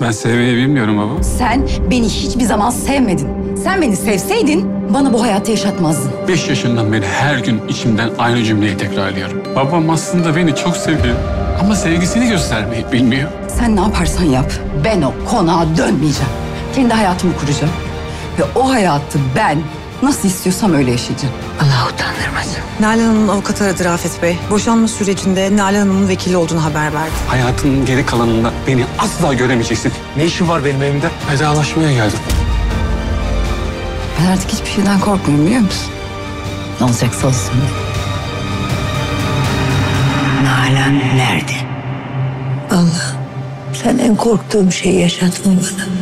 Ben sevmeyi bilmiyorum baba. Sen beni hiçbir zaman sevmedin. Sen beni sevseydin bana bu hayatı yaşatmazdın. Beş yaşından beri her gün içimden aynı cümleyi tekrarlıyorum. Babam aslında beni çok seviyor. Ama sevgisini göstermeyi bilmiyor. Sen ne yaparsan yap. Ben o konağa dönmeyeceğim. Kendi hayatımı kuracağım. Ve o hayatı ben nasıl istiyorsam öyle yaşayacağım. Allah utandırmasın. Nalan Hanım'ın avukatı aradı Rafet Bey. Boşanma sürecinde Nalan Hanım'ın vekili olduğunu haber verdi. Hayatının geri kalanında beni asla göremeyeceksin. Ne işin var benim evimde? Vedalaşmaya geldim. Ben artık hiçbir şeyden korkmuyorum biliyor musun? Ne olacaksa olsun. Nalan nerede? Allah sen en korktuğum şeyi yaşatma bana.